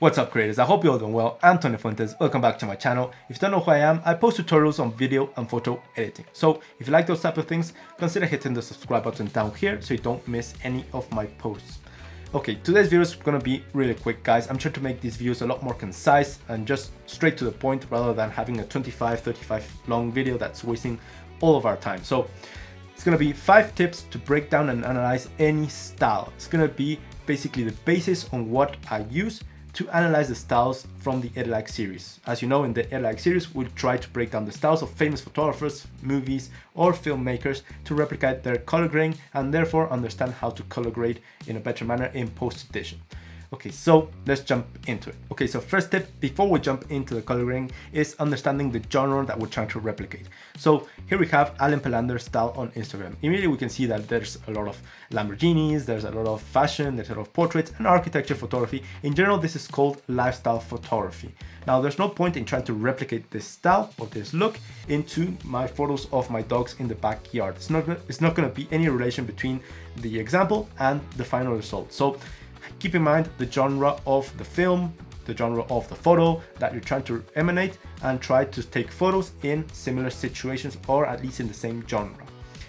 What's up creators, I hope you're all doing well. I'm Tone Fuentes, welcome back to my channel. If you don't know who I am, I post tutorials on video and photo editing. So if you like those type of things, consider hitting the subscribe button down here so you don't miss any of my posts. Okay, today's video is gonna be really quick guys. I'm trying to make these videos a lot more concise and just straight to the point rather than having a 25, 35 long video that's wasting all of our time. So it's gonna be five tips to break down and analyze any style. It's gonna be basically the basis on what I use to analyze the styles from the Edit-like series. As you know, in the Edit-like series, we try to break down the styles of famous photographers, movies, or filmmakers to replicate their color grading and therefore understand how to color grade in a better manner in post-edition. Okay, so let's jump into it. Okay, so first tip before we jump into the coloring is understanding the genre that we're trying to replicate. So here we have Alen Palander's style on Instagram. Immediately we can see that there's a lot of Lamborghinis, there's a lot of fashion, there's a lot of portraits and architecture photography. In general, this is called lifestyle photography. Now, there's no point in trying to replicate this style or this look into my photos of my dogs in the backyard. It's not, it's not gonna be any relation between the example and the final result. So Keep in mind the genre of the film, the genre of the photo that you're trying to emanate and try to take photos in similar situations or at least in the same genre.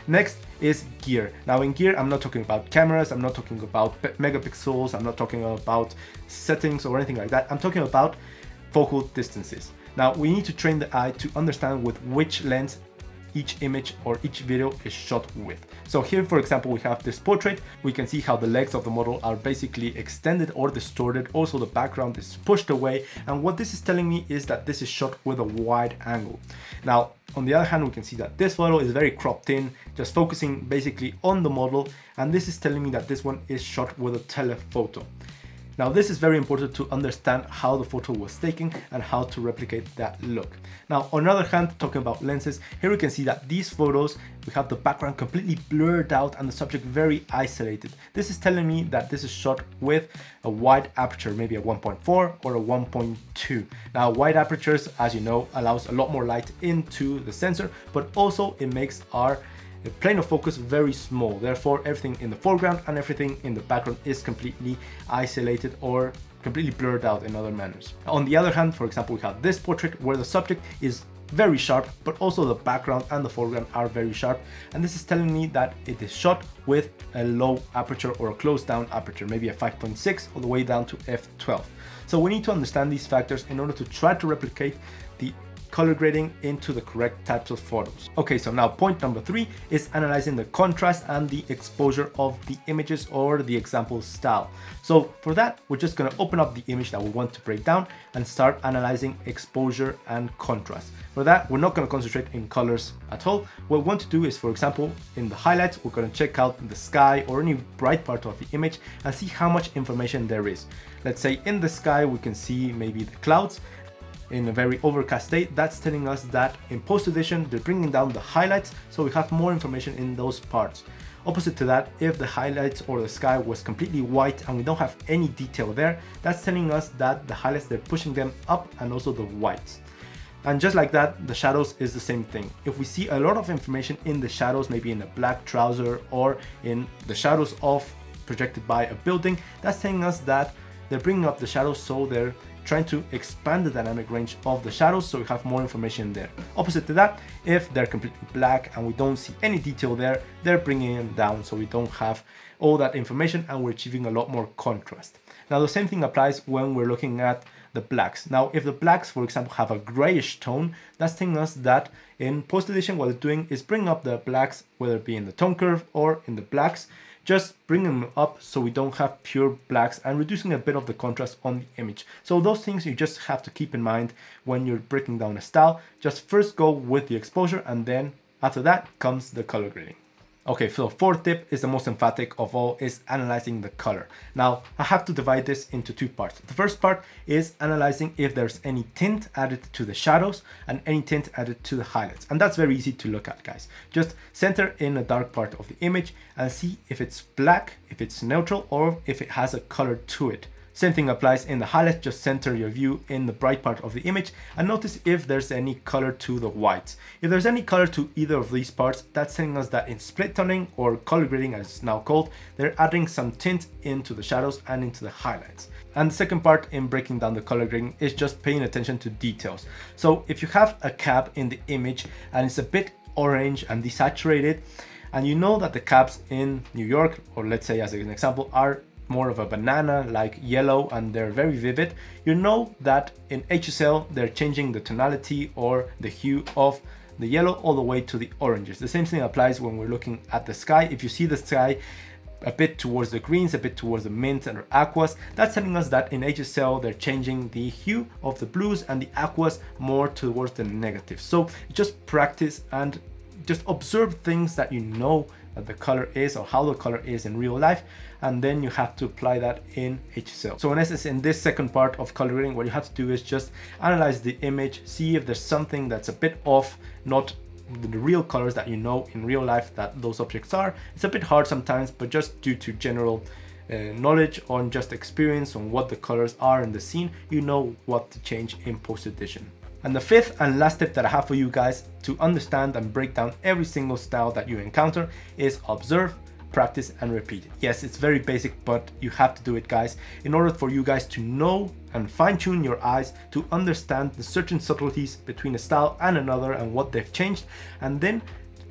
Next is gear. Now in gear, I'm not talking about cameras, I'm not talking about megapixels, I'm not talking about settings or anything like that. I'm talking about focal distances. Now we need to train the eye to understand with which lens each image or each video is shot with. So here, for example, we have this portrait. We can see how the legs of the model are basically extended or distorted. Also, the background is pushed away. And what this is telling me is that this is shot with a wide angle. Now, on the other hand, we can see that this photo is very cropped in, just focusing basically on the model. And this is telling me that this one is shot with a telephoto. Now this is very important to understand how the photo was taken and how to replicate that look. Now on the other hand, talking about lenses, here we can see that these photos, we have the background completely blurred out and the subject very isolated. This is telling me that this is shot with a wide aperture, maybe a 1.4 or a 1.2. Now wide apertures, as you know, allows a lot more light into the sensor, but also it makes our the plane of focus very small, therefore everything in the foreground and everything in the background is completely isolated or completely blurred out in other manners. On the other hand, for example, we have this portrait where the subject is very sharp, but also the background and the foreground are very sharp. And this is telling me that it is shot with a low aperture or a closed down aperture, maybe a 5.6 all the way down to f12. So we need to understand these factors in order to try to replicate the color grading into the correct types of photos. Okay, so now point number three is analyzing the contrast and the exposure of the images or the example style. So for that, we're just gonna open up the image that we want to break down and start analyzing exposure and contrast. For that, we're not gonna concentrate in colors at all. What we want to do is, for example, in the highlights, we're gonna check out the sky or any bright part of the image and see how much information there is. Let's say in the sky, we can see maybe the clouds in a very overcast state, that's telling us that in post edition, they're bringing down the highlights, so we have more information in those parts. Opposite to that, if the highlights or the sky was completely white and we don't have any detail there, that's telling us that the highlights, they're pushing them up and also the whites. And just like that, the shadows is the same thing. If we see a lot of information in the shadows, maybe in a black trouser or in the shadows of projected by a building, that's telling us that they're bringing up the shadows so they're trying to expand the dynamic range of the shadows so we have more information there. Opposite to that, if they're completely black and we don't see any detail there, they're bringing them down so we don't have all that information and we're achieving a lot more contrast. Now the same thing applies when we're looking at the blacks. Now if the blacks for example have a grayish tone, that's telling us that in post edition what they're doing is bringing up the blacks whether it be in the tone curve or in the blacks just bringing them up so we don't have pure blacks and reducing a bit of the contrast on the image. So those things you just have to keep in mind when you're breaking down a style. Just first go with the exposure and then after that comes the color grading. Okay, so fourth tip is the most emphatic of all is analyzing the color. Now, I have to divide this into two parts. The first part is analyzing if there's any tint added to the shadows and any tint added to the highlights. And that's very easy to look at, guys. Just center in a dark part of the image and see if it's black, if it's neutral, or if it has a color to it Same thing applies in the highlights, just center your view in the bright part of the image and notice if there's any color to the whites. If there's any color to either of these parts, that's telling us that in split toning or color grading as it's now called, they're adding some tint into the shadows and into the highlights. And the second part in breaking down the color grading is just paying attention to details. So if you have a cab in the image and it's a bit orange and desaturated, and you know that the cabs in New York, or let's say as an example, are more of a banana like yellow and they're very vivid, you know that in HSL they're changing the tonality or the hue of the yellow all the way to the oranges. The same thing applies when we're looking at the sky. If you see the sky a bit towards the greens, a bit towards the mints and aquas. That's telling us that in HSL, they're changing the hue of the blues and the aquas more towards the negative. So just practice and just observe things that you know the color is or how the color is in real life and then you have to apply that in HSL. So in essence, in this second part of color grading, what you have to do is just analyze the image, see if there's something that's a bit off, not the real colors that you know in real life that those objects are. It's a bit hard sometimes, but just due to general uh, knowledge on just experience on what the colors are in the scene, you know what to change in post edition. And the fifth and last tip that I have for you guys to understand and break down every single style that you encounter is observe, practice and repeat. Yes, it's very basic, but you have to do it guys in order for you guys to know and fine tune your eyes to understand the certain subtleties between a style and another and what they've changed and then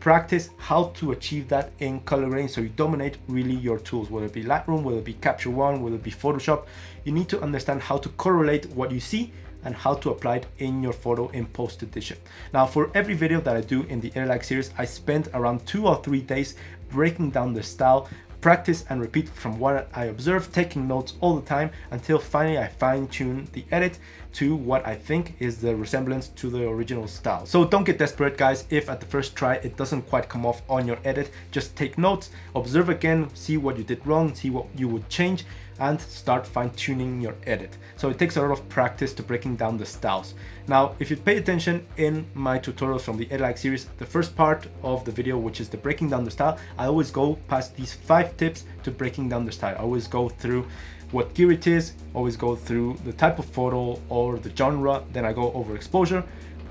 practice how to achieve that in color grading so you dominate really your tools whether it be Lightroom, whether it be Capture One, whether it be Photoshop you need to understand how to correlate what you see and how to apply it in your photo in post edition. Now for every video that I do in the Like series, I spend around two or three days breaking down the style, practice and repeat from what I observe, taking notes all the time until finally I fine tune the edit to what I think is the resemblance to the original style. So don't get desperate guys if at the first try it doesn't quite come off on your edit. Just take notes, observe again, see what you did wrong, see what you would change and start fine tuning your edit. So it takes a lot of practice to breaking down the styles. Now, if you pay attention in my tutorials from the Edit Like series, the first part of the video, which is the breaking down the style, I always go past these five tips to breaking down the style. I always go through what gear it is, always go through the type of photo or the genre, then I go over exposure,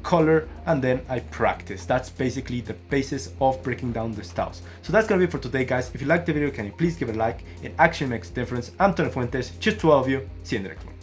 color, and then I practice. That's basically the basis of breaking down the styles. So that's gonna be for today, guys. If you liked the video, can you please give it a like? It actually makes a difference. I'm Tone Fuentes. Cheers to all of you. See you in the next one.